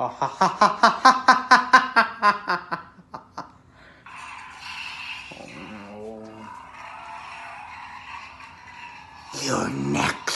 Oh, Your neck.